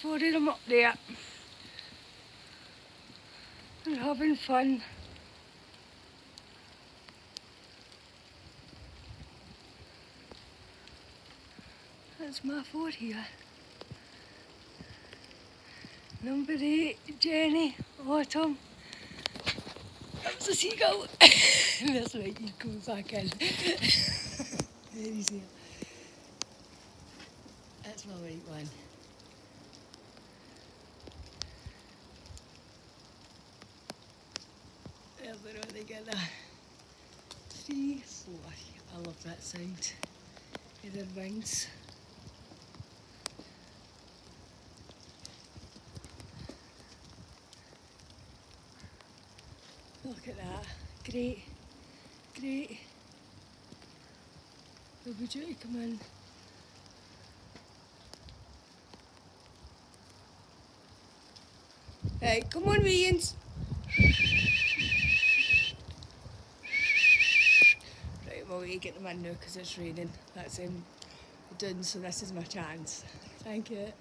Floated them up there. And having fun. That's my fort here. Number eight, Jenny, Autumn. That's the seagull. That's right, he goes back in. there he's here. That's my right one. There they're all together. Three, four. I love that sound. Their wings. Look at that. Great. Great. They'll be due to come in. Right, come on, Williams. We get them in now because it's raining. That's him done, so this is my chance. Thank you.